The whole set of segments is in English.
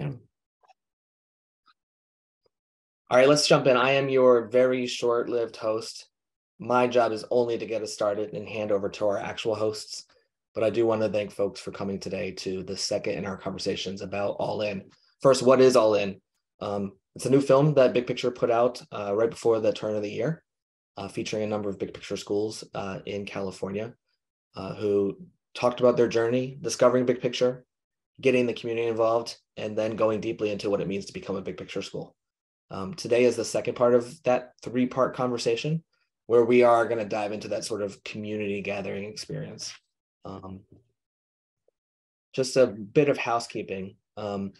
Yeah. All right, let's jump in. I am your very short lived host. My job is only to get us started and hand over to our actual hosts. But I do want to thank folks for coming today to the second in our conversations about All In. First, what is All In? Um, it's a new film that Big Picture put out uh, right before the turn of the year, uh, featuring a number of Big Picture schools uh, in California uh, who talked about their journey discovering Big Picture, getting the community involved, and then going deeply into what it means to become a Big Picture school. Um, today is the second part of that three part conversation where we are going to dive into that sort of community gathering experience. Um, just a bit of housekeeping. Um,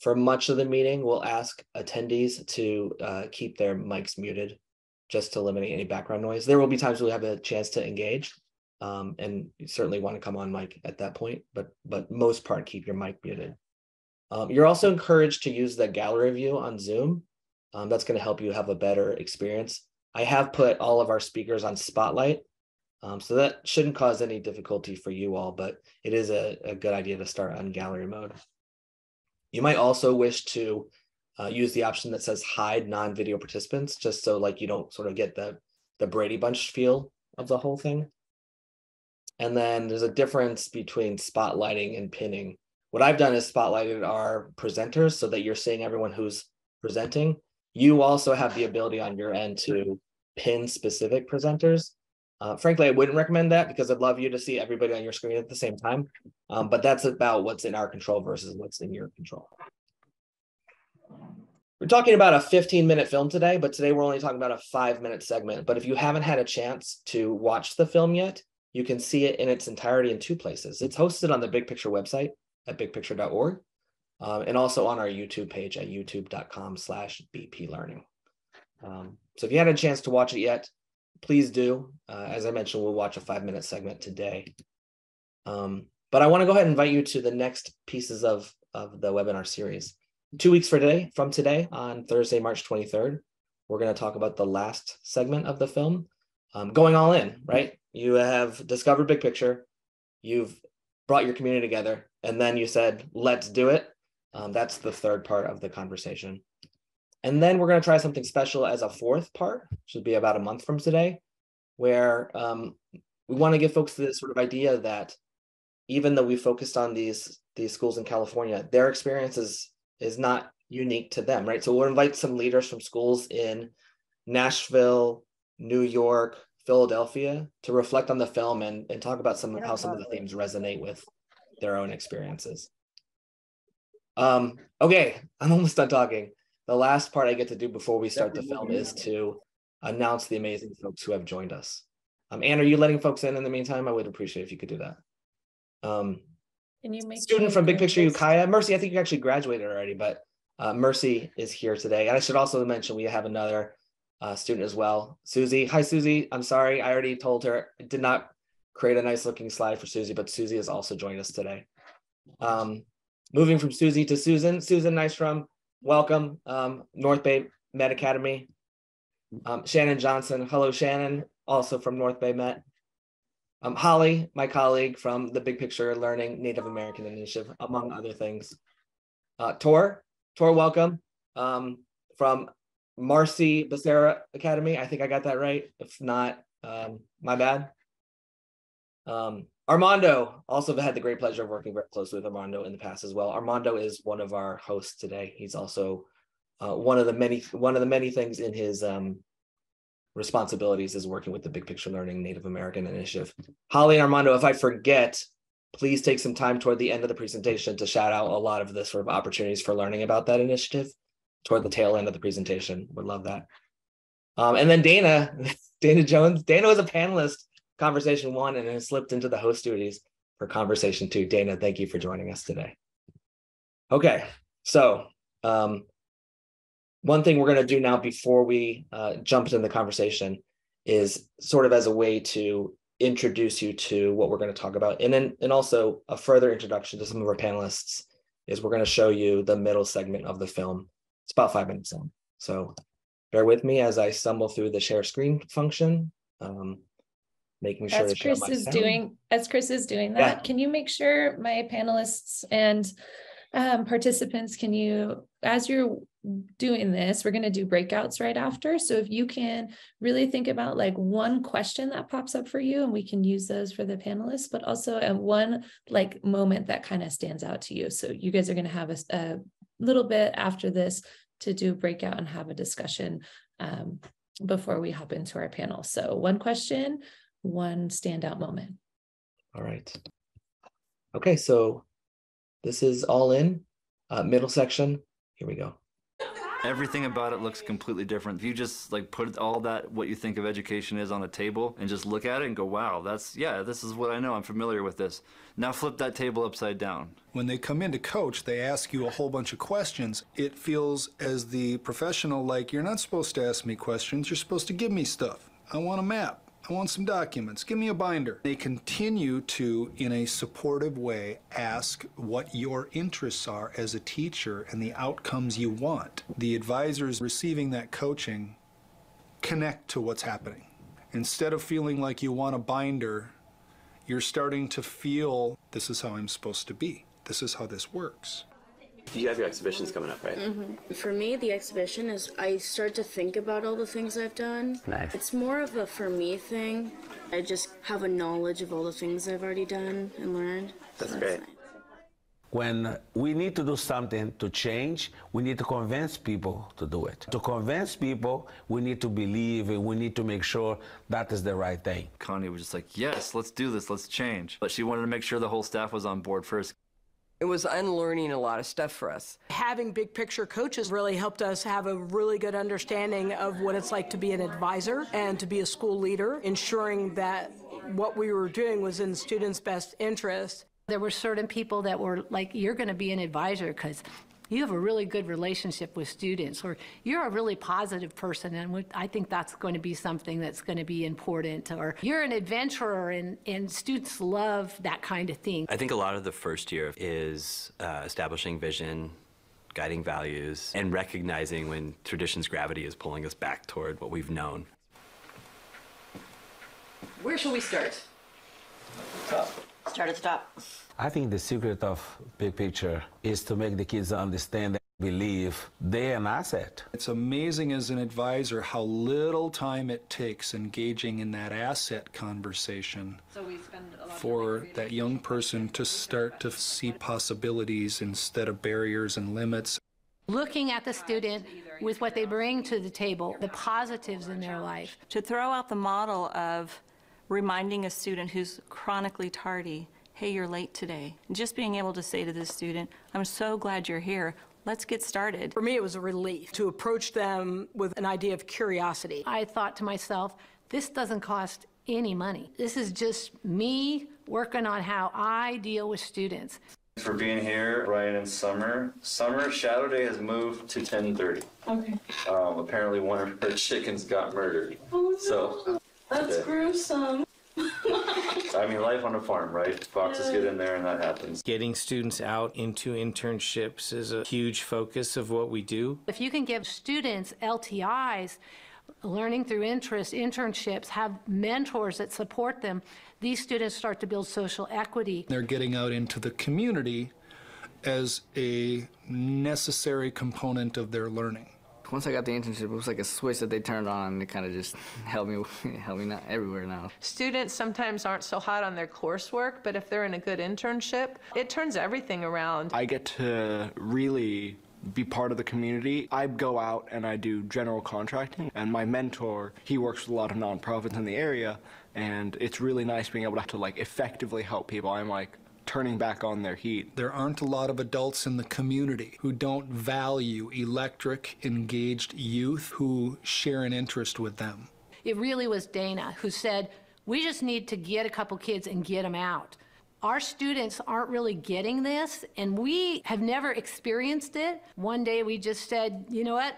for much of the meeting, we'll ask attendees to uh, keep their mics muted just to eliminate any background noise. There will be times we'll have a chance to engage um, and you certainly want to come on mic at that point, but but most part, keep your mic muted. Um, you're also encouraged to use the gallery view on Zoom um, that's going to help you have a better experience. I have put all of our speakers on Spotlight, um, so that shouldn't cause any difficulty for you all, but it is a, a good idea to start on gallery mode. You might also wish to uh, use the option that says hide non-video participants, just so like you don't sort of get the, the Brady Bunch feel of the whole thing. And then there's a difference between spotlighting and pinning. What I've done is spotlighted our presenters so that you're seeing everyone who's presenting you also have the ability on your end to pin specific presenters. Uh, frankly, I wouldn't recommend that because I'd love you to see everybody on your screen at the same time. Um, but that's about what's in our control versus what's in your control. We're talking about a 15 minute film today, but today we're only talking about a five minute segment. But if you haven't had a chance to watch the film yet, you can see it in its entirety in two places. It's hosted on the Big Picture website at bigpicture.org, um, and also on our YouTube page at youtube.com slash BP learning. Um, so if you had a chance to watch it yet, please do. Uh, as I mentioned, we'll watch a five minute segment today. Um, but I want to go ahead and invite you to the next pieces of, of the webinar series. Two weeks for today, from today on Thursday, March 23rd, we're going to talk about the last segment of the film, um, going all in, right? You have discovered big picture, you've brought your community together, and then you said, let's do it. Um, that's the third part of the conversation. And then we're going to try something special as a fourth part, which will be about a month from today, where um, we want to give folks this sort of idea that even though we focused on these these schools in California, their experience is, is not unique to them, right? So we'll invite some leaders from schools in Nashville, New York, Philadelphia to reflect on the film and, and talk about some of how some of the themes resonate with their own experiences. Um, okay, I'm almost done talking. The last part I get to do before we start the film is to announce the amazing folks who have joined us. Um, Anne, are you letting folks in in the meantime? I would appreciate if you could do that. Um, Can you make student from Big Picture Ukiah, Mercy, I think you actually graduated already, but uh, Mercy is here today. And I should also mention we have another uh, student as well, Susie. Hi, Susie. I'm sorry, I already told her. I did not create a nice looking slide for Susie, but Susie has also joined us today. Um, moving from Susie to Susan. Susan Nystrom, welcome. Um, North Bay Met Academy. Um, Shannan Johnson, hello Shannan, also from North Bay Met. Um, Holly, my colleague from the Big Picture Learning Native American Initiative, among other things. Uh, Thor, Thor, welcome. Um, from Marce Becerra Academy, I think I got that right. If not, um, my bad. Um, Armando also had the great pleasure of working very closely with Armando in the past as well. Armando is one of our hosts today. He's also uh, one of the many one of the many things in his um, responsibilities is working with the Big Picture Learning Native American Initiative. Holly and Armando, if I forget, please take some time toward the end of the presentation to shout out a lot of the sort of opportunities for learning about that initiative toward the tail end of the presentation. Would love that. Um, and then Dana, Dana Jones. Dana was a panelist conversation one and has slipped into the host duties for conversation two. Dana, thank you for joining us today. Okay, so um, one thing we're going to do now before we uh, jump into the conversation is sort of as a way to introduce you to what we're going to talk about. And then, and also a further introduction to some of our panelists is we're going to show you the middle segment of the film. It's about five minutes long. So bear with me as I stumble through the share screen function. Um, making sure as Chris is sound. doing as Chris is doing that, yeah. can you make sure my panelists and um, participants, can you, as you're doing this, we're going to do breakouts right after. So if you can really think about like one question that pops up for you, and we can use those for the panelists, but also a one like moment that kind of stands out to you. So you guys are going to have a, a little bit after this to do breakout and have a discussion um, before we hop into our panel. So one question, one standout moment. All right. Okay, so this is all in, uh, middle section. Here we go. Everything about it looks completely different. If you just like put all that what you think of education is on a table and just look at it and go, "Wow, that's yeah, this is what I know. I'm familiar with this." Now flip that table upside down. When they come in to coach, they ask you a whole bunch of questions. It feels as the professional like you're not supposed to ask me questions. You're supposed to give me stuff. I want a map. I want some documents. Give me a binder. They continue to, in a supportive way, ask what your interests are as a teacher and the outcomes you want. The advisors receiving that coaching connect to what's happening. Instead of feeling like you want a binder, you're starting to feel this is how I'm supposed to be. This is how this works. You have your exhibitions coming up, right? Mm-hmm. For me, the exhibition is I start to think about all the things I've done. Nice. It's more of a for me thing. I just have a knowledge of all the things I've already done and learned. That's so great. Nice. When we need to do something to change, we need to convince people to do it. To convince people, we need to believe and we need to make sure that is the right thing. Connie was just like, yes, let's do this, let's change. But she wanted to make sure the whole staff was on board first. It was unlearning a lot of stuff for us. Having big picture coaches really helped us have a really good understanding of what it's like to be an advisor and to be a school leader, ensuring that what we were doing was in students' best interest. There were certain people that were like, you're going to be an advisor because you have a really good relationship with students, or you're a really positive person, and I think that's going to be something that's going to be important, or you're an adventurer, and, and students love that kind of thing. I think a lot of the first year is uh, establishing vision, guiding values, and recognizing when tradition's gravity is pulling us back toward what we've known. Where shall we start? Top. Start at the top. I think the secret of big picture is to make the kids understand and believe they're an asset. It's amazing as an advisor how little time it takes engaging in that asset conversation so for that young person to start to see possibilities instead of barriers and limits. Looking at the student with what they bring to the table, the positives in their life. To throw out the model of reminding a student who's chronically tardy hey, you're late today. Just being able to say to the student, I'm so glad you're here. Let's get started. For me, it was a relief to approach them with an idea of curiosity. I thought to myself, this doesn't cost any money. This is just me working on how I deal with students. For being here, Brian and Summer. Summer Shadow Day has moved to 10:30. Okay. Um, apparently, one of her chickens got murdered. Oh, no. So that's gruesome. I mean, life on a farm, right? Foxes get in there and that happens. Getting students out into internships is a huge focus of what we do. If you can give students LTIs, learning through interest, internships, have mentors that support them, these students start to build social equity. They're getting out into the community as a necessary component of their learning once I got the internship, it was like a switch that they turned on, and it kind of just helped me, helped me not everywhere now. Students sometimes aren't so hot on their coursework, but if they're in a good internship, it turns everything around. I get to really be part of the community. I go out and I do general contracting, and my mentor, he works with a lot of nonprofits in the area, and it's really nice being able to like effectively help people. I'm like, turning back on their heat. There aren't a lot of adults in the community who don't value electric, engaged youth who share an interest with them. It really was Dana who said, we just need to get a couple kids and get them out. Our students aren't really getting this, and we have never experienced it. One day we just said, you know what,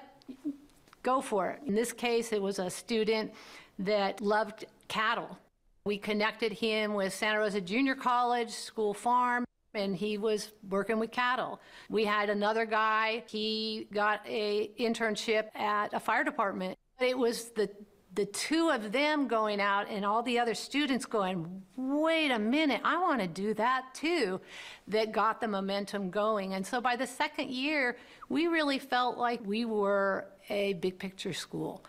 go for it. In this case, it was a student that loved cattle we connected him with Santa Rosa Junior College, School Farm, and he was working with cattle. We had another guy, he got a internship at a fire department. It was the the two of them going out and all the other students going, wait a minute, I want to do that too, that got the momentum going. And so by the second year, we really felt like we were a big picture school.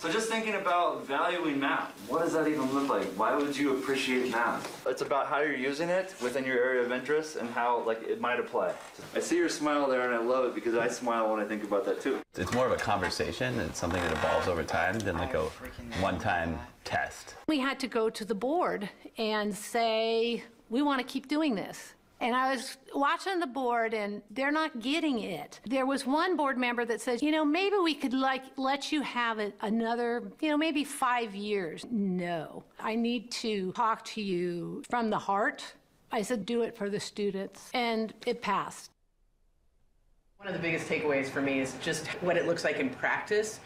So just thinking about valuing math, what does that even look like? Why would you appreciate math? It's about how you're using it within your area of interest and how like it might apply. I see your smile there and I love it because I smile when I think about that too. It's more of a conversation and something that evolves over time than like a one-time test. We had to go to the board and say, we want to keep doing this. And I was watching the board and they're not getting it. There was one board member that says, you know, maybe we could like let you have it another, you know, maybe five years. No, I need to talk to you from the heart. I said, do it for the students. And it passed. One of the biggest takeaways for me is just what it looks like in practice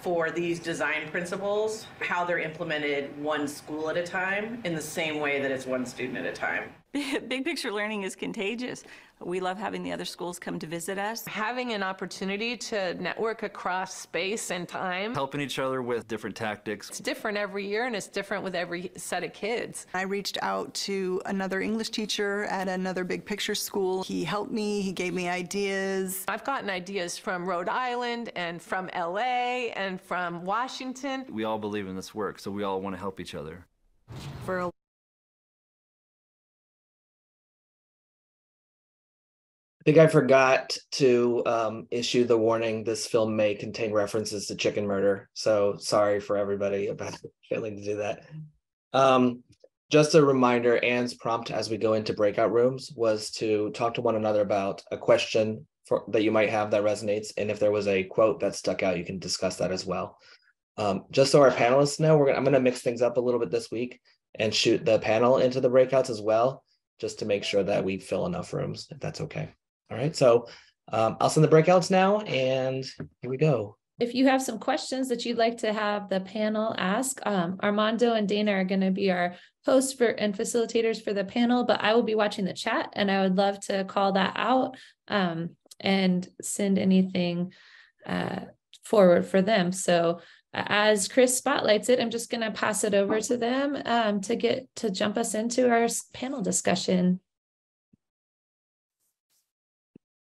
for these design principles, how they're implemented one school at a time in the same way that it's one student at a time. Big picture learning is contagious. We love having the other schools come to visit us. Having an opportunity to network across space and time. Helping each other with different tactics. It's different every year and it's different with every set of kids. I reached out to another English teacher at another big picture school. He helped me, he gave me ideas. I've gotten ideas from Rhode Island and from LA and from Washington. We all believe in this work, so we all want to help each other. For I think I forgot to um, issue the warning. This film may contain references to chicken murder. So sorry for everybody about failing to do that. Um, just a reminder, Anne's prompt as we go into breakout rooms was to talk to one another about a question for, that you might have that resonates. And if there was a quote that stuck out, you can discuss that as well. Um, just so our panelists know, we're gonna, I'm going to mix things up a little bit this week and shoot the panel into the breakouts as well, just to make sure that we fill enough rooms, if that's okay. All right, so um, I'll send the breakouts now, and here we go. If you have some questions that you'd like to have the panel ask, um, Armando and Dana are going to be our hosts for and facilitators for the panel, but I will be watching the chat, and I would love to call that out um, and send anything uh, forward for them. So as Chris spotlights it, I'm just going to pass it over to them um, to get to jump us into our panel discussion.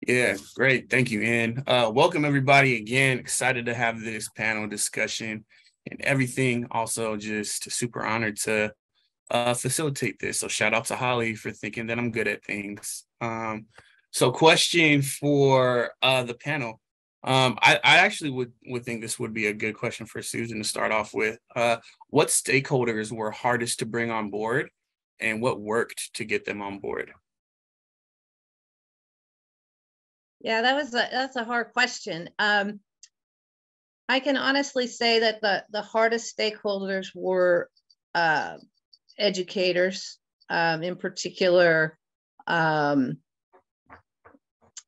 Yeah, great. Thank you, Ann. Uh, welcome everybody again. Excited to have this panel discussion and everything. Also, just super honored to uh, facilitate this. So shout out to Holly for thinking that I'm good at things. Um, so question for uh, the panel. Um, I, I actually would, would think this would be a good question for Susan to start off with. Uh, what stakeholders were hardest to bring on board and what worked to get them on board? Yeah, that was a, that's a hard question. Um, I can honestly say that the, the hardest stakeholders were uh, educators, um, in particular, um,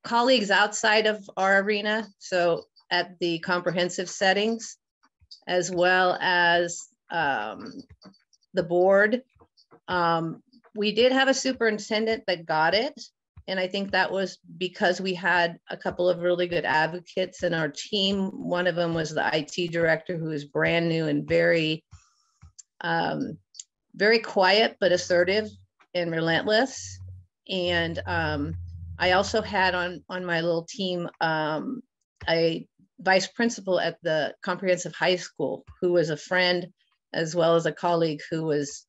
colleagues outside of our arena. So at the comprehensive settings, as well as um, the board. Um, we did have a superintendent that got it. And I think that was because we had a couple of really good advocates in our team. One of them was the IT director, who is brand new and very, um, very quiet but assertive and relentless. And um, I also had on on my little team um, a vice principal at the comprehensive high school who was a friend as well as a colleague who was,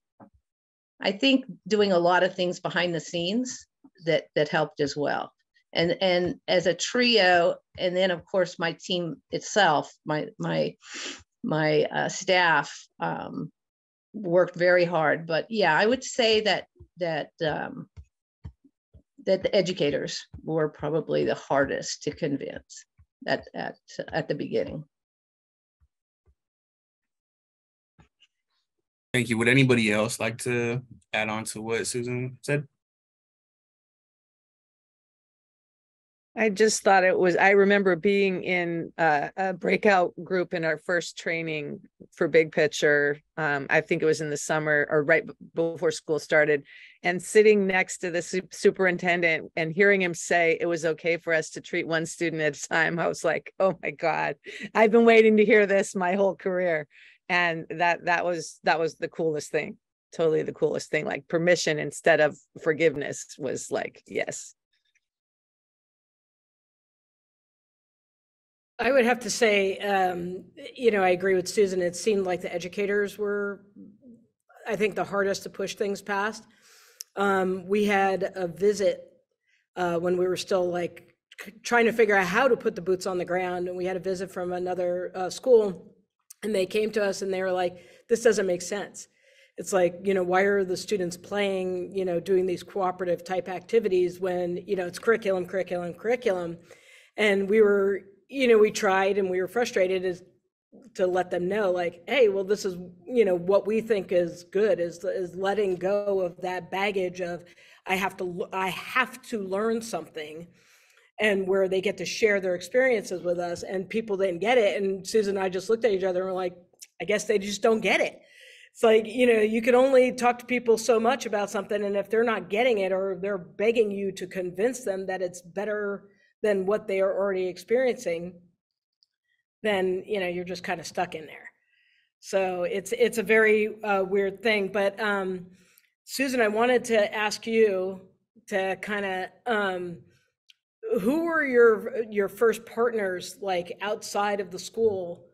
I think, doing a lot of things behind the scenes that that helped as well. And and as a trio, and then of course my team itself, my my my uh, staff um, worked very hard. But yeah, I would say that that um, that the educators were probably the hardest to convince at at at the beginning. Thank you. Would anybody else like to add on to what Susan said? I just thought it was, I remember being in a, a breakout group in our first training for big picture. Um, I think it was in the summer or right before school started and sitting next to the superintendent and hearing him say it was okay for us to treat one student at a time. I was like, oh my God, I've been waiting to hear this my whole career. And that, that was, that was the coolest thing. Totally the coolest thing. Like permission instead of forgiveness was like, yes, I would have to say, um, you know, I agree with Susan. It seemed like the educators were, I think, the hardest to push things past. Um, we had a visit uh, when we were still like trying to figure out how to put the boots on the ground, and we had a visit from another uh, school, and they came to us and they were like, "This doesn't make sense." It's like, you know, why are the students playing, you know, doing these cooperative type activities when, you know, it's curriculum, curriculum, curriculum. And we were you know, we tried and we were frustrated is to let them know like, hey, well, this is, you know, what we think is good is, is letting go of that baggage of, I have to, I have to learn something and where they get to share their experiences with us and people didn't get it. And Susan and I just looked at each other and were like, I guess they just don't get it. It's like, you know, you can only talk to people so much about something. And if they're not getting it or they're begging you to convince them that it's better than what they are already experiencing, then you know you're just kind of stuck in there. So it's it's a very uh, weird thing. But um, Susan, I wanted to ask you to kind of um, who were your your first partners like outside of the school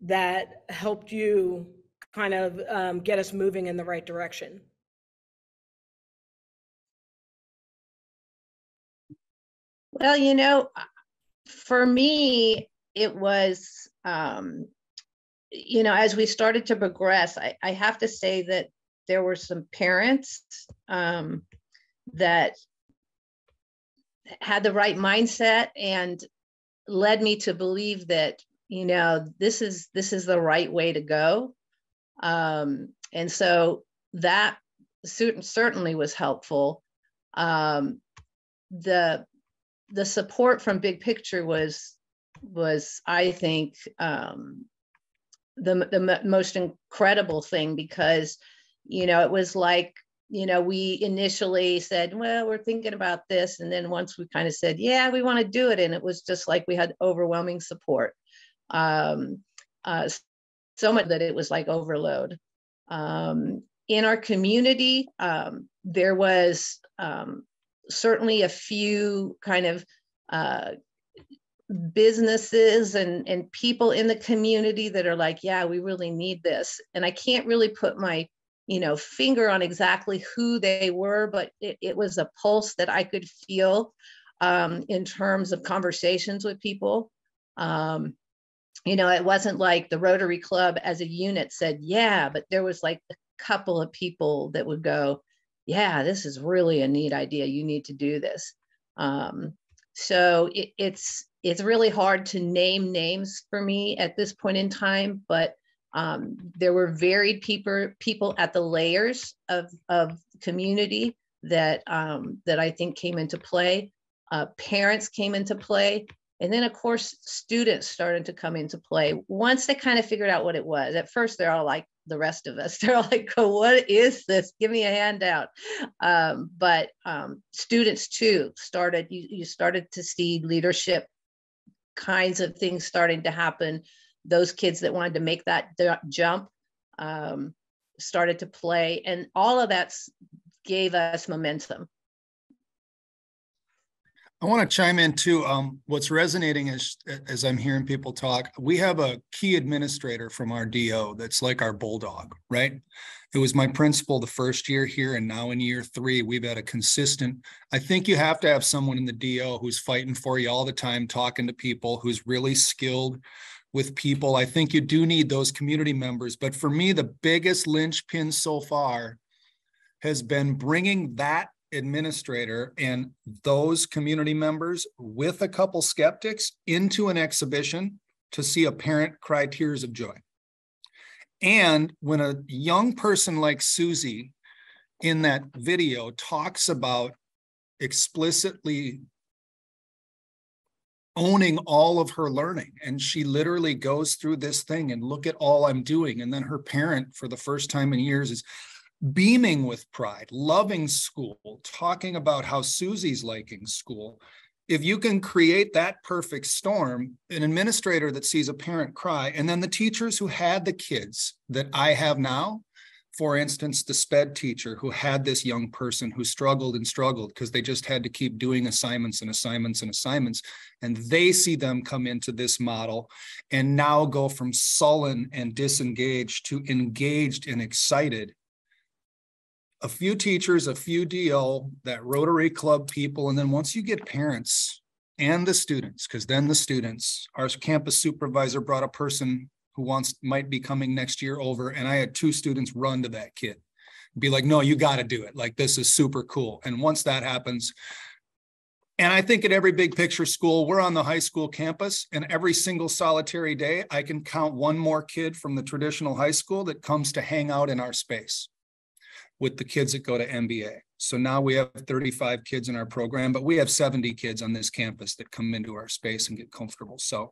that helped you kind of um, get us moving in the right direction? Well, you know, for me, it was, um, you know, as we started to progress, I, I have to say that there were some parents um, that had the right mindset and led me to believe that you know this is this is the right way to go. Um, and so that certainly was helpful. Um, the the support from big picture was was i think um, the the most incredible thing because you know it was like you know we initially said well we're thinking about this and then once we kind of said yeah we want to do it and it was just like we had overwhelming support um, uh, so much that it was like overload. Um, in our community um, there was um, certainly a few kind of uh, businesses and, and people in the community that are like, yeah, we really need this. And I can't really put my you know finger on exactly who they were but it, it was a pulse that i could feel um, in terms of conversations with people um, you know it wasn't like the rotary club as a unit said yeah but there was like a couple of people that would go yeah, this is really a neat idea. You need to do this. Um, so it, it's it's really hard to name names for me at this point in time, but um, there were varied people people at the layers of of community that um, that I think came into play. Uh, parents came into play, and then of course students started to come into play once they kind of figured out what it was. At first, they're all like, the rest of us. They're like, oh, what is this? Give me a handout. Um, but um, students too started, you, you started to see leadership kinds of things starting to happen. Those kids that wanted to make that jump um, started to play. And all of that gave us momentum. I want to chime in too. Um, what's resonating as as I'm hearing people talk, we have a key administrator from our DO that's like our bulldog, right? It was my principal the first year here, and now in year three, we've had a consistent. I think you have to have someone in the DO who's fighting for you all the time, talking to people, who's really skilled with people. I think you do need those community members. But for me, the biggest linchpin so far has been bringing that administrator and those community members with a couple skeptics into an exhibition to see apparent tears of joy. And when a young person like Susie in that video talks about explicitly owning all of her learning. And she literally goes through this thing and look at all I'm doing. And then her parent, for the first time in years, is beaming with pride, loving school, talking about how Susie's liking school. If you can create that perfect storm, an administrator that sees a parent cry, and then the teachers who had the kids that I have now, for instance, the SPED teacher who had this young person who struggled and struggled because they just had to keep doing assignments and assignments and assignments. And they see them come into this model and now go from sullen and disengaged to engaged and excited. A few teachers, a few DO, that Rotary Club people. And then once you get parents and the students, because then the students, our campus supervisor brought a person who wants might be coming next year over and i had two students run to that kid. Be like no you got to do it. Like this is super cool. And once that happens and i think at every big picture school we're on the high school campus and every single solitary day i can count one more kid from the traditional high school that comes to hang out in our space with the kids that go to mba so now we have 35 kids in our program but we have 70 kids on this campus that come into our space and get comfortable so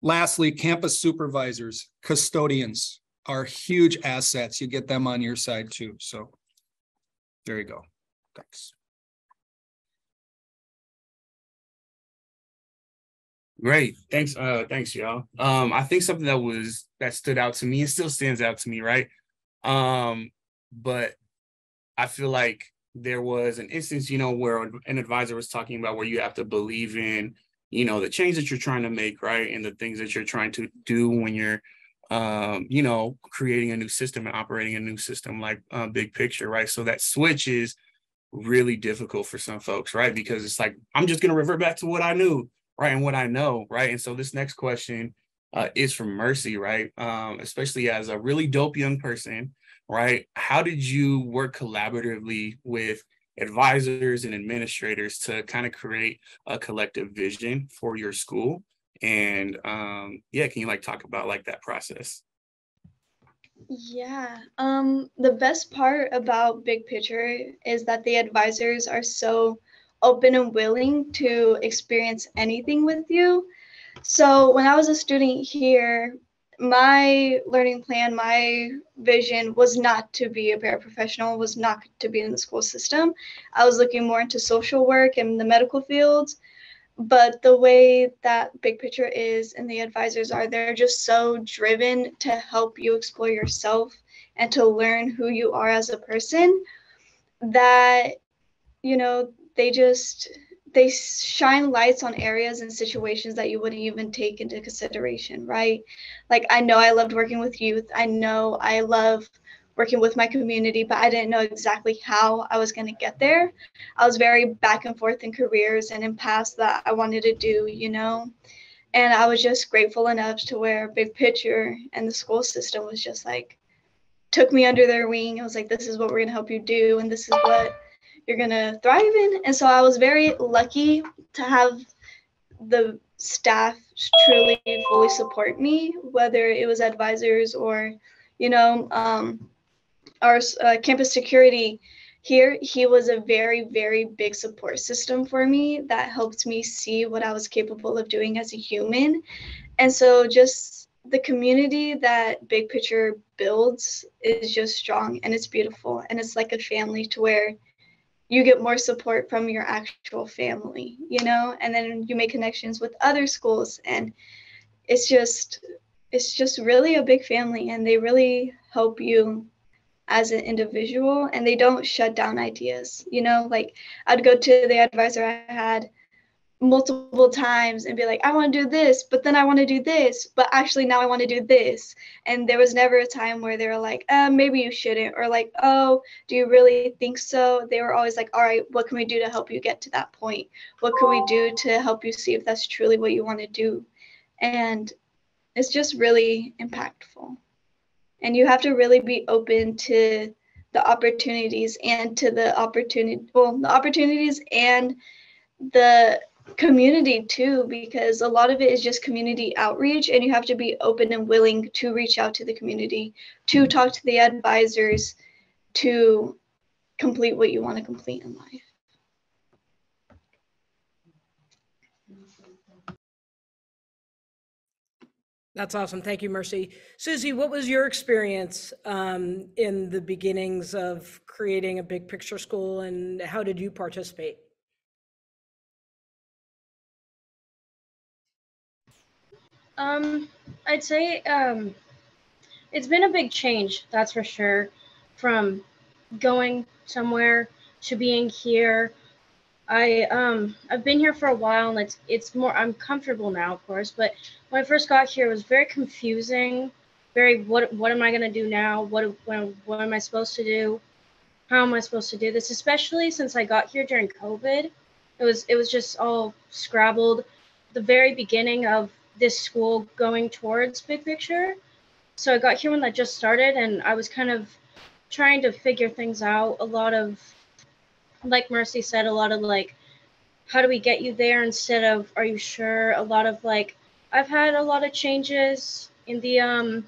Lastly, campus supervisors, custodians are huge assets. You get them on your side too. So there you go. Thanks. Great. Thanks. Uh thanks, y'all. Um, I think something that was that stood out to me, it still stands out to me, right? Um, but I feel like there was an instance, you know, where an advisor was talking about where you have to believe in you know the change that you're trying to make right? And the things that you're trying to do when you're um, you know creating a new system and operating a new system like uh, big picture right? So that switch is really difficult for some folks right? Because it's like i'm just going to revert back to what i knew right and what i know right? And so this next question uh, is from mercy right? Um, especially as a really dope young person right? How did you work collaboratively with advisors and administrators to kind of create a collective vision for your school? And um yeah can you like talk about like that process? Yeah um the best part about big picture is that the advisors are so open and willing to experience anything with you so when i was a student here my learning plan, my vision was not to be a paraprofessional, was not to be in the school system. I was looking more into social work and the medical fields. But the way that Big Picture is and the advisors are, they're just so driven to help you explore yourself and to learn who you are as a person that, you know, they just they shine lights on areas and situations that you wouldn't even take into consideration, right? Like I know I loved working with youth. I know I love working with my community, but I didn't know exactly how I was going to get there. I was very back and forth in careers and in paths that I wanted to do, you know. And I was just grateful enough to where big picture and the school system was just like took me under their wing. It was like, this is what we're going to help you do, and this is what you're going to thrive in. And so I was very lucky to have the staff truly fully support me, whether it was advisors or, you know, um, our uh, campus security here, he was a very, very big support system for me that helped me see what I was capable of doing as a human. And so just the community that Big Picture builds is just strong and it's beautiful. And it's like a family to where you get more support from your actual family, you know, and then you make connections with other schools and it's just it's just really a big family and they really help you as an individual and they don't shut down ideas. You know, like I'd go to the advisor I had multiple times and be like, I want to do this, but then I want to do this, but actually now I want to do this. And there was never a time where they were like, uh, maybe you shouldn't, or like, oh, do you really think so? They were always like, all right, what can we do to help you get to that point? What can we do to help you see if that's truly what you want to do? And it's just really impactful. And you have to really be open to the opportunities and to the opportunity, well, the opportunities and the community too because a lot of it is just community outreach and you have to be open and willing to reach out to the community to talk to the advisors to complete what you want to complete in life That's awesome. Thank you, Mercy. Susie, what was your experience um, in the beginnings of creating a big picture school and how did you participate? Um, I'd say um, it's been a big change, that's for sure, from going somewhere to being here. I um I've been here for a while and it's it's more I'm comfortable now, of course, but when I first got here it was very confusing. Very what what am I gonna do now? What what, what am I supposed to do? How am I supposed to do this? Especially since I got here during COVID. It was it was just all scrabbled. The very beginning of this school going towards big picture. So I got here when that just started and I was kind of trying to figure things out. A lot of like Mercy said, a lot of like, how do we get you there instead of are you sure? A lot of like, I've had a lot of changes in the um,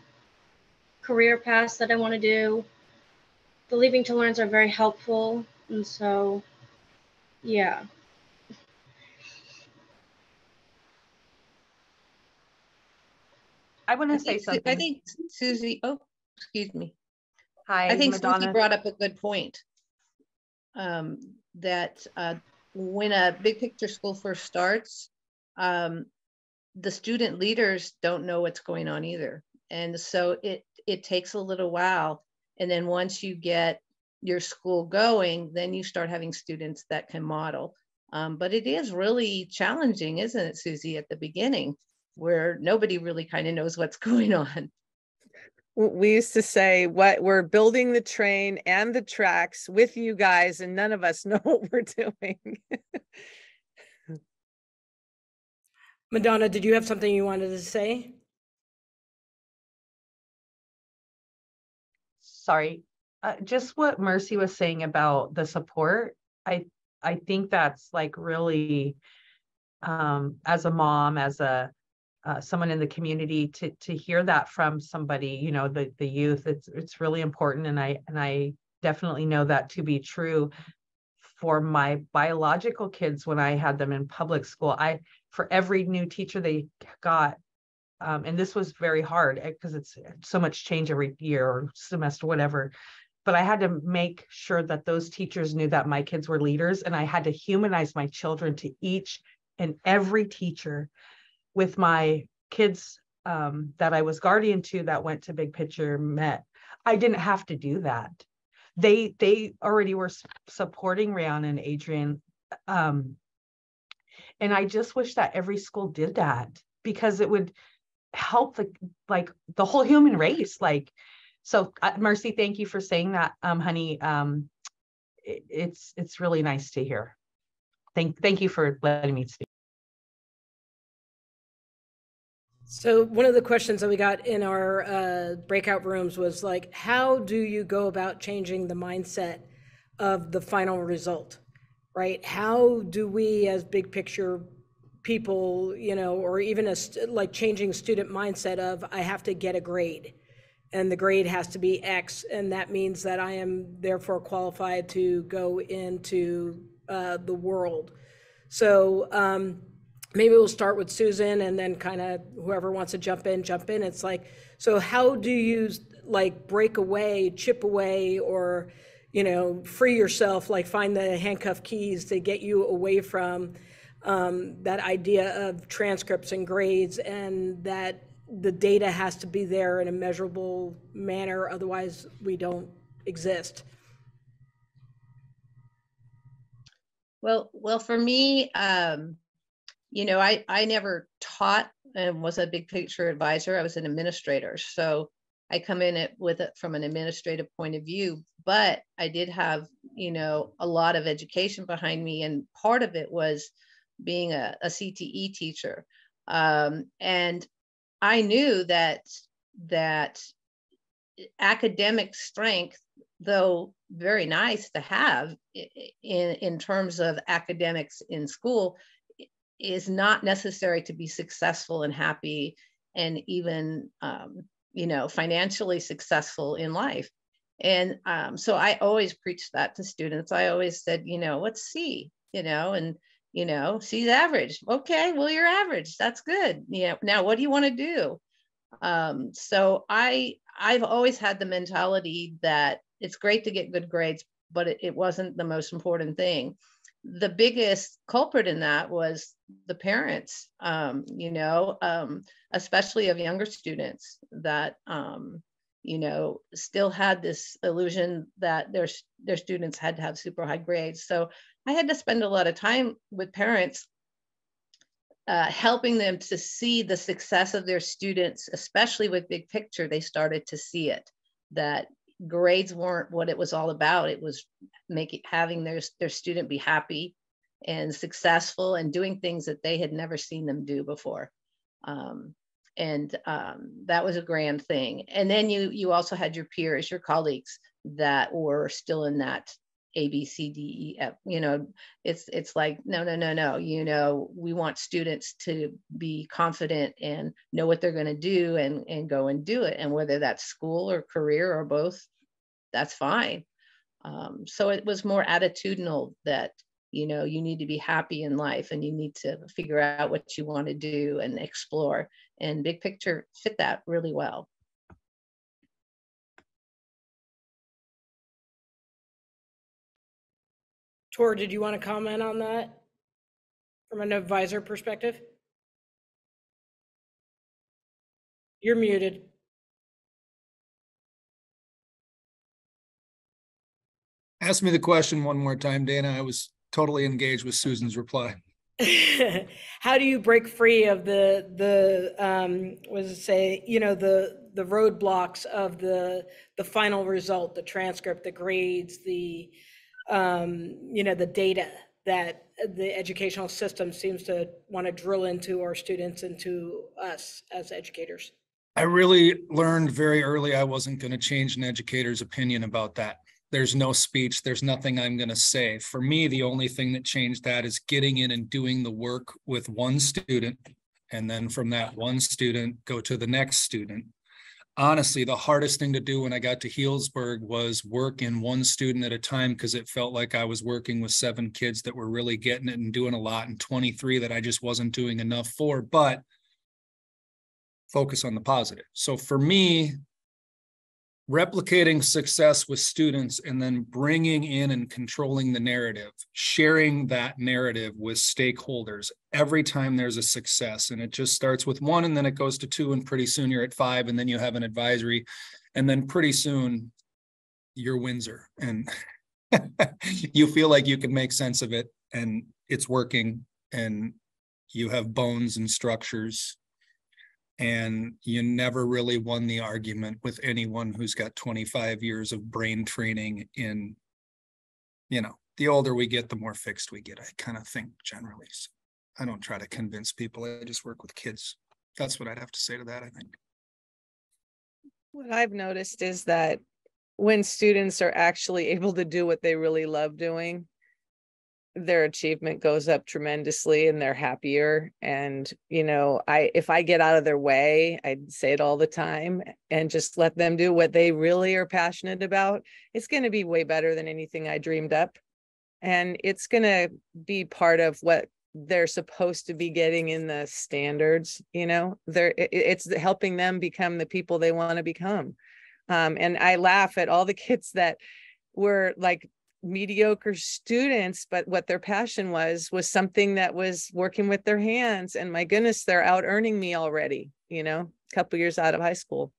career paths that I want to do. The leaving to learns are very helpful. And so, yeah. I want to say something. I think Susie, oh, excuse me. Hi, I think Susie brought up a good point. Um, that uh, when a big picture school first starts, um, the student leaders don't know what's going on either. And so it it takes a little while. And then once you get your school going, then you start having students that can model. Um, but it is really challenging, isn't it, Susie, at the beginning, where nobody really kind of knows what's going on. we used to say what we're building the train and the tracks with you guys and none of us know what we're doing Madonna, did you have something you wanted to say? sorry uh, just what mercy was saying about the support i i think that's like really um as a mom as a uh, someone in the community to to hear that from somebody you know the the youth it's it's really important and i and i definitely know that to be true. For my biological kids when i had them in public school i for every new teacher they got um, and this was very hard because it's so much change every year or semester whatever but i had to make sure that those teachers knew that my kids were leaders and i had to humanize my children to each and every teacher with my kids um, that i was guardian to that went to big picture met i didn't have to do that. They they already were supporting Rayon and adrian um, and i just wish that every school did that because it would help the like the whole human race like so uh, mercy thank you for saying that um honey um it, it's it's really nice to hear. Thank thank you for letting me speak So one of the questions that we got in our uh, breakout rooms was like, how do you go about changing the mindset of the final result, right? How do we, as big picture people, you know, or even as like changing student mindset of I have to get a grade, and the grade has to be X, and that means that I am therefore qualified to go into uh, the world. So. Um, maybe we'll start with Susan and then kind of whoever wants to jump in, jump in. It's like, so how do you like break away, chip away, or, you know, free yourself, like find the handcuff keys to get you away from um, that idea of transcripts and grades and that the data has to be there in a measurable manner, otherwise we don't exist. Well, well, for me, um, you know, I, I never taught and was a big picture advisor. I was an administrator. So I come in it with it from an administrative point of view, but I did have, you know, a lot of education behind me. And part of it was being a, a CTE teacher. Um, and I knew that, that academic strength, though very nice to have in, in terms of academics in school, is not necessary to be successful and happy and even um, you know financially successful in life. And um, so i always preached that to students. I always said you know let's see you know and you know C's average. Okay well you're average. That's good. You know now what do you want to do? Um, so I I've always had the mentality that it's great to get good grades, but it, it wasn't the most important thing. The biggest culprit in that was the parents, um, you know, um, especially of younger students that um, you know, still had this illusion that their their students had to have super high grades. So I had to spend a lot of time with parents uh, helping them to see the success of their students, especially with big picture, they started to see it that grades weren't what it was all about. It was making having their their student be happy and successful and doing things that they had never seen them do before. Um, and um, that was a grand thing. And then you you also had your peers, your colleagues that were still in that a b c d e f you know it's it's like no no no no you know we want students to be confident and know what they're going to do and and go and do it and whether that's school or career or both that's fine um, so it was more attitudinal that you know you need to be happy in life and you need to figure out what you want to do and explore and big picture fit that really well Thor, did you want to comment on that from an advisor perspective? You're muted. Ask me the question one more time, Dana. I was totally engaged with Susan's reply. How do you break free of the the um what does it say, you know, the the roadblocks of the the final result, the transcript, the grades, the um, you know, the data that the educational system seems to want to drill into our students and to us as educators. I really learned very early I wasn't going to change an educator's opinion about that. There's no speech, there's nothing I'm going to say. For me, the only thing that changed that is getting in and doing the work with one student. And then from that one student, go to the next student honestly, the hardest thing to do when I got to Healdsburg was work in one student at a time because it felt like I was working with seven kids that were really getting it and doing a lot, and 23 that I just wasn't doing enough for. But focus on the positive. So for me, replicating success with students and then bringing in and controlling the narrative, sharing that narrative with stakeholders every time there's a success. And it just starts with one and then it goes to two, and pretty soon you're at five, and then you have an advisory, and then pretty soon you're Windsor and you feel like you can make sense of it and it's working and you have bones and structures and you never really won the argument with anyone who's got 25 years of brain training in you know the older we get the more fixed we get i kind of think generally so. I don't try to convince people i just work with kids. That's what i'd have to say to that i think. What i've noticed is that when students are actually able to do what they really love doing their achievement goes up tremendously and they're happier. And you know i if i get out of their way i say it all the time and just let them do what they really are passionate about it's going to be way better than anything i dreamed up. And it's going to be part of what they're supposed to be getting in the standards you know? They're it's helping them become the people they want to become. Um, and i laugh at all the kids that were like mediocre students but what their passion was was something that was working with their hands and my goodness they're out earning me already you know a couple years out of high school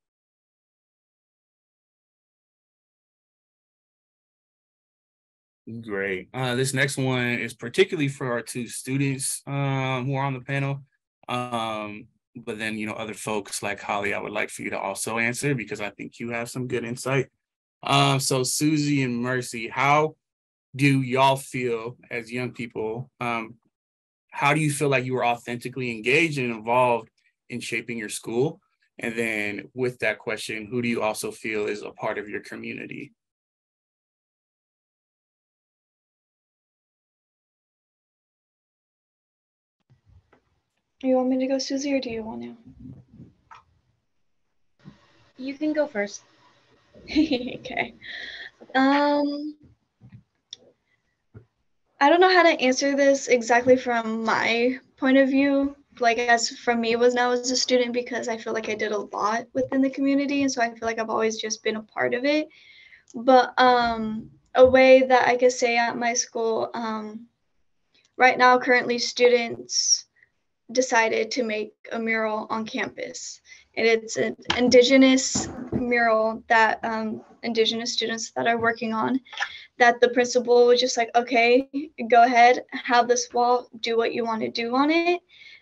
Great. Uh, this next one is particularly for our two students um, who are on the panel. Um, but then, you know, other folks like Holly, I would like for you to also answer because I think you have some good insight. Um, so Susie and Mercy, how do y'all feel as young people? Um, how do you feel like you were authentically engaged and involved in shaping your school? And then with that question, who do you also feel is a part of your community? You want me to go, Susie, or do you want to? You can go first. okay. Um, I don't know how to answer this exactly from my point of view like as for me was now as a student because I feel like I did a lot within the community and so I feel like I've always just been a part of it. But um a way that I could say at my school, um, right now currently students decided to make a mural on campus. And it's an indigenous mural that um, indigenous students that are working on that the principal was just like, okay, go ahead, have this wall, do what you want to do on it.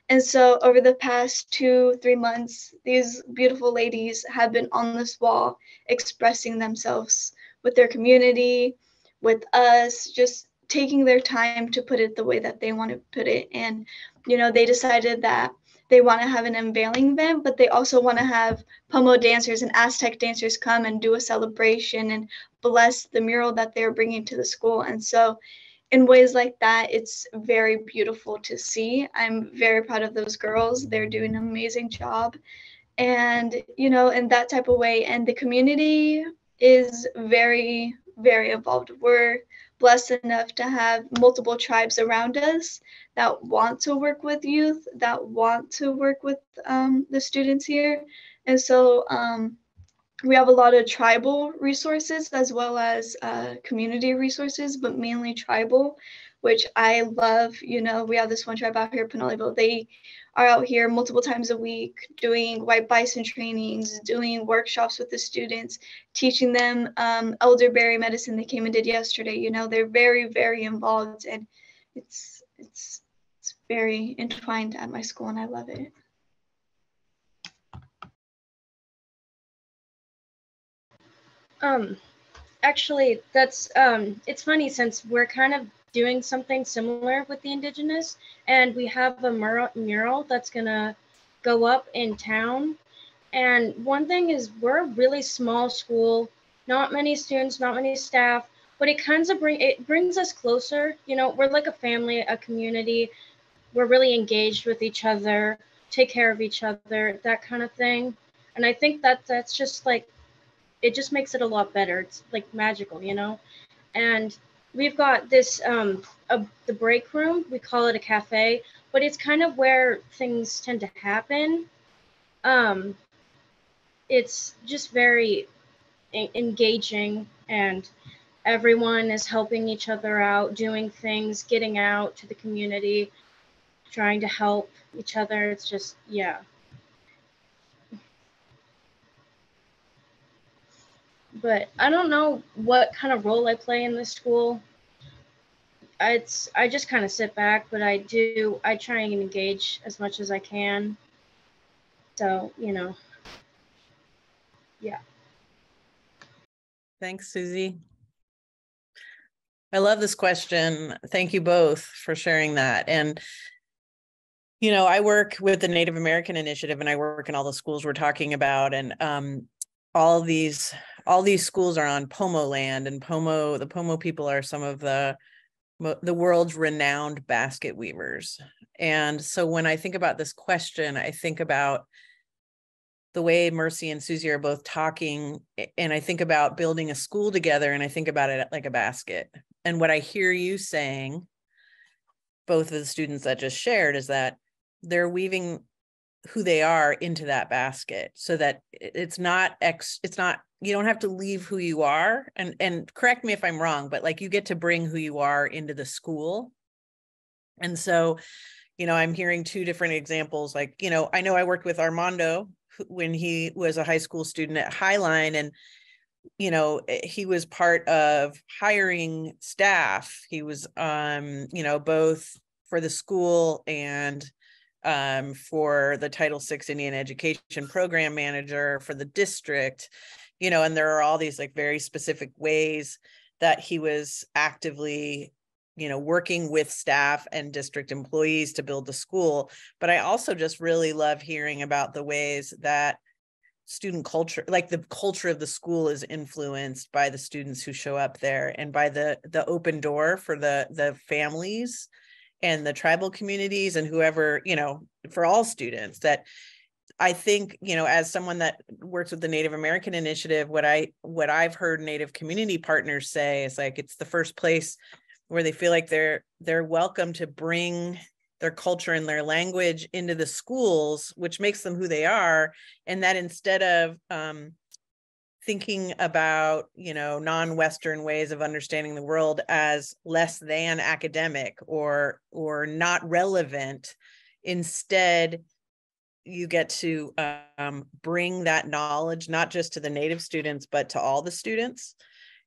And so over the past two, three months, these beautiful ladies have been on this wall expressing themselves with their community, with us, just taking their time to put it the way that they want to put it. And, you know, they decided that they want to have an unveiling event, but they also want to have Pomo dancers and Aztec dancers come and do a celebration and bless the mural that they're bringing to the school. And so, in ways like that, it's very beautiful to see. I'm very proud of those girls. They're doing an amazing job. And, you know, in that type of way. And the community is very, very involved. We're blessed enough to have multiple tribes around us that want to work with youth, that want to work with um, the students here. And so um, we have a lot of tribal resources as well as uh, community resources, but mainly tribal, which I love. You know, we have this one tribe out here, Pinoleville. They are out here multiple times a week doing white bison trainings, doing workshops with the students, teaching them um, elderberry medicine they came and did yesterday. You know, they're very, very involved and it's it's it's very entwined at my school and I love it. Um, actually, that's um, it's funny since we're kind of doing something similar with the indigenous. And we have a mural, mural that's gonna go up in town. And one thing is we're a really small school. Not many students not many staff but it kind of bring it brings us closer. You know we're like a family a community. We're really engaged with each other take care of each other that kind of thing. And i think that that's just like it just makes it a lot better. It's like magical you know? And we've got this um, a, the break room. We call it a cafe, but it's kind of where things tend to happen. Um, it's just very engaging, and everyone is helping each other out, doing things, getting out to the community, trying to help each other. It's just yeah. But I don't know what kind of role I play in this school. It's I just kind of sit back, but I do I try and engage as much as I can. So you know, yeah. Thanks, Susie. I love this question. Thank you both for sharing that. And you know, I work with the Native American Initiative, and I work in all the schools we're talking about, and um, all these all these schools are on Pomo land, and Pomo the Pomo people are some of the the world's renowned basket weavers. And so when I think about this question, I think about the way Mercy and Susie are both talking, and I think about building a school together, and I think about it like a basket. And what I hear you saying, both of the students that just shared, is that they're weaving who they are into that basket so that it's not ex it's not you don't have to leave who you are and and correct me if i'm wrong but like you get to bring who you are into the school. And so you know i'm hearing two different examples like you know i know i worked with armando when he was a high school student at highline and you know eh, he was part of hiring staff. He was um you know both for the school and um, for the Title VI Indian Education Program Manager for the district, you know, and there are all these like very specific ways that he was actively you know working with staff and district employees to build the school. But i also just really love hearing about the ways that student culture like the culture of the school is influenced by the students who show up there and by the the open door for the the families and the tribal communities and whoever, you know, for all students that I think, you know, as someone that works with the Native American Initiative, what I what I've heard Native community partners say is like it's the first place where they feel like they're they're welcome to bring their culture and their language into the schools, which makes them who they are. And that instead of um, thinking about, you know, non-Western ways of understanding the world as less than academic or or not relevant, instead you get to um, bring that knowledge not just to the native students but to all the students.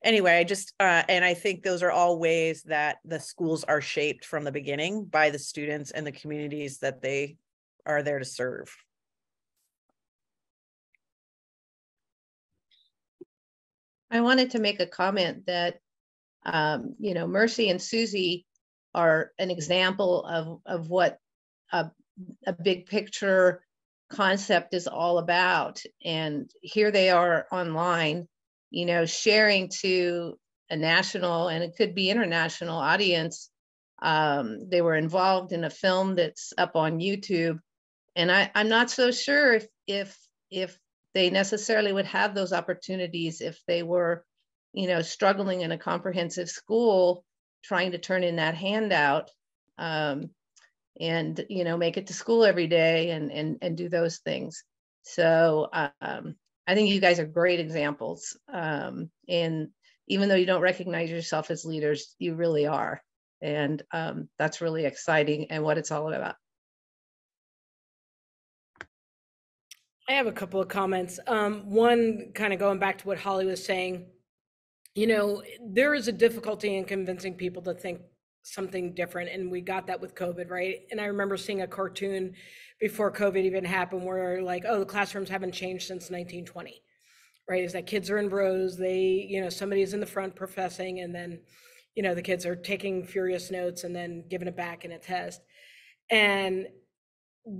Anyway i just uh, and i think those are all ways that the schools are shaped from the beginning by the students and the communities that they are there to serve. I wanted to make a comment that, um, you know, Mercy and Susie are an example of, of what a, a big picture concept is all about. And here they are online, you know, sharing to a national and it could be international audience. Um, they were involved in a film that's up on YouTube. And I, I'm not so sure if if if they necessarily would have those opportunities if they were, you know, struggling in a comprehensive school, trying to turn in that handout. Um, and you know make it to school every day and and and do those things. So um, i think you guys are great examples um, and even though you don't recognize yourself as leaders you really are. And um, that's really exciting and what it's all about. I have a couple of comments. Um, one, kind of going back to what Holly was saying, you know, there is a difficulty in convincing people to think something different and we got that with covid right? And i remember seeing a cartoon before covid even happened where like oh the classrooms haven't changed since 1920 right? Is that kids are in rows they you know somebody's in the front professing and then you know the kids are taking furious notes and then giving it back in a test. And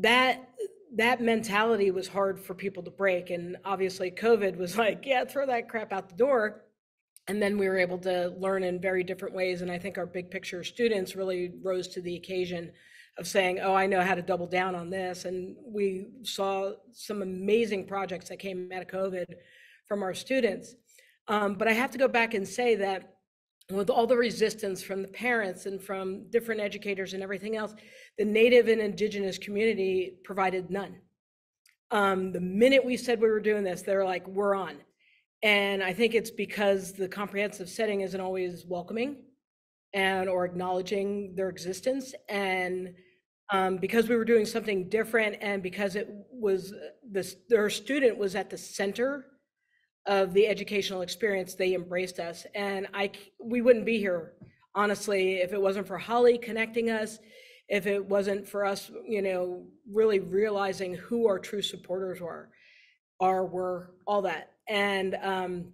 that that mentality was hard for people to break and obviously covid was like yeah throw that crap out the door and then we were able to learn in very different ways. And i think our big picture students really rose to the occasion of saying oh i know how to double down on this. And we saw some amazing projects that came out of covid from our students. Um, but i have to go back and say that with all the resistance from the parents and from different educators and everything else the native and indigenous community provided none. Um, the minute we said we were doing this they're like we're on and I think it's because the comprehensive setting isn't always welcoming and or acknowledging their existence. And um, because we were doing something different and because it was this their student was at the center of the educational experience, they embraced us. And I we wouldn't be here, honestly, if it wasn't for Holly connecting us, if it wasn't for us, you know, really realizing who our true supporters were, are were all that and, um,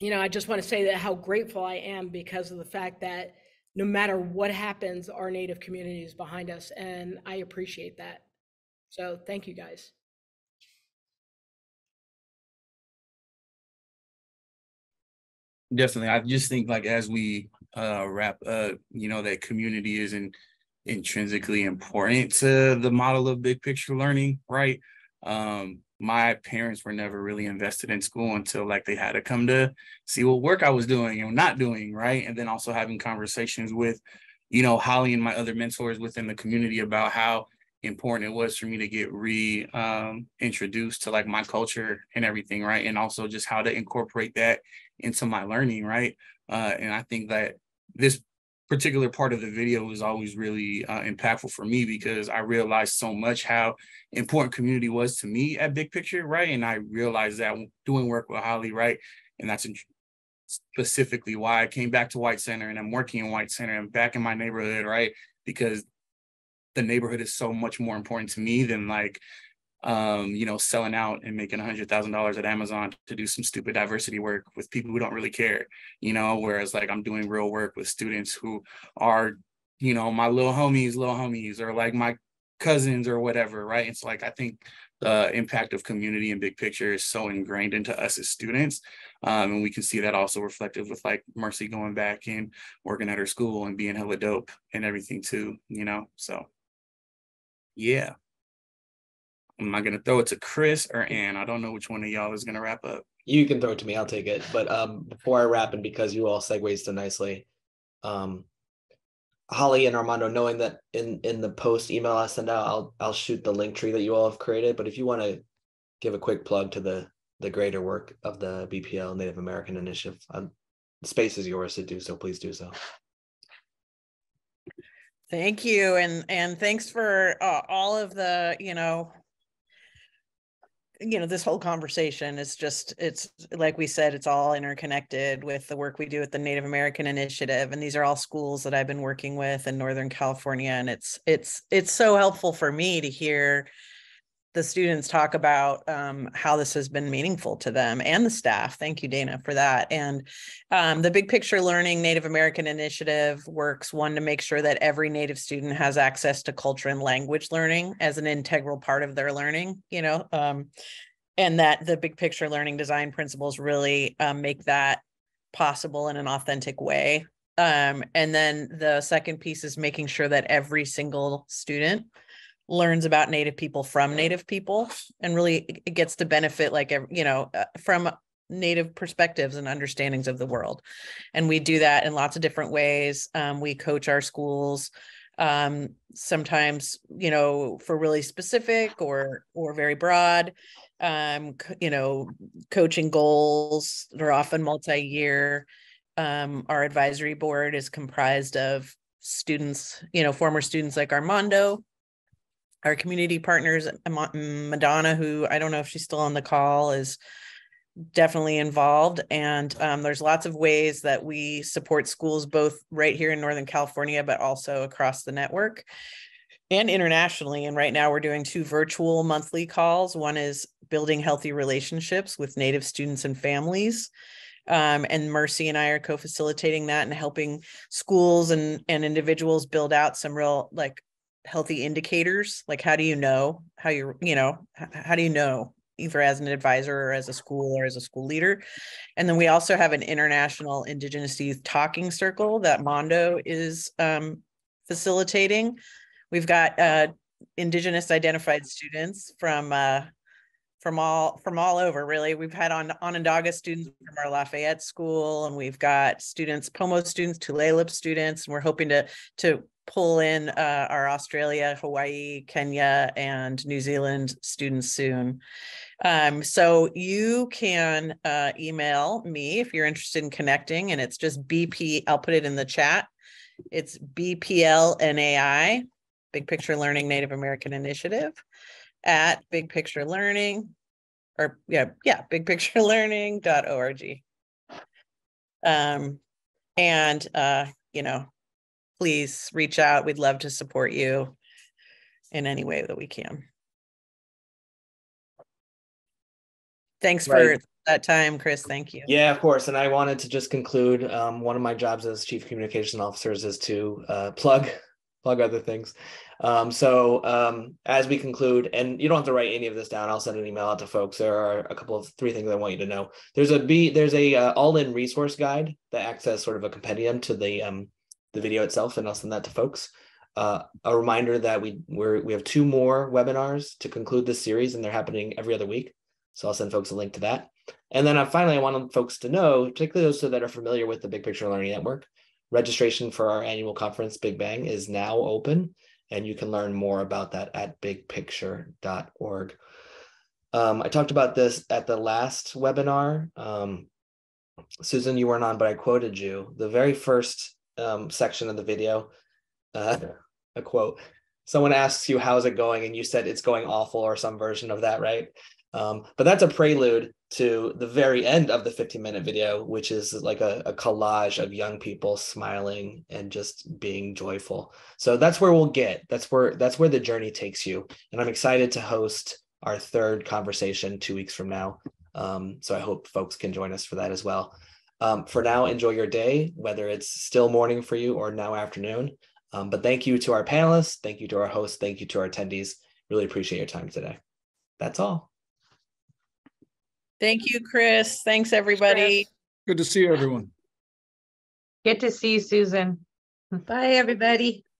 you know, I just want to say that how grateful I am because of the fact that no matter what happens, our Native community is behind us. And I appreciate that. So thank you guys. Definitely. I just think like as we uh wrap up, you know, that community is in, intrinsically important to the model of big picture learning, right? Um, my parents were never really invested in school until like they had to come to see what work I was doing and not doing, right? And then also having conversations with, you know, Holly and my other mentors within the community about how important it was for me to get re um, introduced to like my culture and everything, right? And also just how to incorporate that into my learning, right? Uh, and I think that this particular part of the video was always really uh, impactful for me because I realized so much how important community was to me at Big Picture, right? And I realized that doing work with Holly, right? And that's specifically why I came back to White Center and I'm working in White Center and back in my neighborhood, right? Because the neighborhood is so much more important to me than like um, you know, selling out and making a hundred thousand dollars at Amazon to do some stupid diversity work with people who don't really care, you know, whereas like I'm doing real work with students who are, you know, my little homies, little homies, or like my cousins or whatever, right? It's like I think the impact of community and big picture is so ingrained into us as students. Um, and we can see that also reflected with like Mercy going back and working at her school and being hella dope and everything too, you know? So yeah. Am I gonna throw it to Chris or Ann? I don't know which one of y'all is gonna wrap up. You can throw it to me. I'll take it. But um, before I wrap, and because you all segued so nicely, um, Holly and Armando, knowing that in in the post email I send out, I'll I'll shoot the link tree that you all have created. But if you want to give a quick plug to the the greater work of the BPL Native American Initiative, um, space is yours to do so. Please do so. Thank you, and and thanks for uh, all of the you know you know this whole conversation is just it's like we said it's all interconnected with the work we do at the native american initiative and these are all schools that i've been working with in northern california and it's it's it's so helpful for me to hear the students talk about um, how this has been meaningful to them and the staff. Thank you, Dana, for that. And um, the Big Picture Learning Native American Initiative works one to make sure that every Native student has access to culture and language learning as an integral part of their learning, you know, um, and that the Big Picture Learning Design principles really um, make that possible in an authentic way. Um, and then the second piece is making sure that every single student learns about native people from native people and really it gets to benefit like you know uh, from native perspectives and understandings of the world. And we do that in lots of different ways. Um, we coach our schools um, sometimes you know for really specific or or very broad. Um, you know coaching goals that are often multi-year. Um, our advisory board is comprised of students you know former students like armando our community partners, Madonna, who I don't know if she's still on the call, is definitely involved. And um, there's lots of ways that we support schools, both right here in Northern California, but also across the network and internationally. And right now we're doing two virtual monthly calls. One is building healthy relationships with Native students and families. Um, and Mercy and I are co-facilitating that and helping schools and, and individuals build out some real like healthy indicators like how do you know how you you know how do you know either as an advisor or as a school or as a school leader? And then we also have an international indigenous youth talking circle that mondo is um, facilitating. We've got uh, indigenous identified students from uh, from all from all over really we've had on onondaga students from our lafayette school and we've got students pomo students tulalip students and we're hoping to to pull in uh, our Australia, Hawaii, Kenya, and New Zealand students soon. Um, so you can uh, email me if you're interested in connecting, and it's just BP. I'll put it in the chat. It's BPLNAI, Big Picture Learning Native American Initiative, at Big Picture Learning, or yeah, yeah, bigpicturelearning.org. Um, and uh, you know, please reach out. We'd love to support you in any way that we can. Thanks right. for that time, Chris. Thank you. Yeah, of course. And I wanted to just conclude. Um, one of my jobs as chief communication officers is to uh, plug plug other things. Um, so um, as we conclude, and you don't have to write any of this down. I'll send an email out to folks. There are a couple of three things I want you to know. There's a B. There's a uh, all-in resource guide that acts as sort of a compendium to the um, the video itself, and I'll send that to folks. Uh, a reminder that we we're, we have two more webinars to conclude this series, and they're happening every other week. So I'll send folks a link to that. And then uh, finally, I want folks to know, particularly those that are familiar with the Big Picture Learning Network, registration for our annual conference, Big Bang, is now open, and you can learn more about that at bigpicture.org. Um, I talked about this at the last webinar. Um, Susan, you weren't on, but I quoted you. The very first um, section of the video, uh, a quote. Someone asks you, how's it going? And you said it's going awful or some version of that, right? Um, but that's a prelude to the very end of the 15 minute video, which is like a, a, collage of young people smiling and just being joyful. So that's where we'll get. That's where that's where the journey takes you. And I'm excited to host our third conversation two weeks from now. Um, so I hope folks can join us for that as well. Um, for now, enjoy your day, whether it's still morning for you or now afternoon. Um, but thank you to our panelists. Thank you to our hosts. Thank you to our attendees. Really appreciate your time today. That's all. Thank you, Chris. Thanks, everybody. Good to see everyone. Good to see you, Susan. Bye, everybody.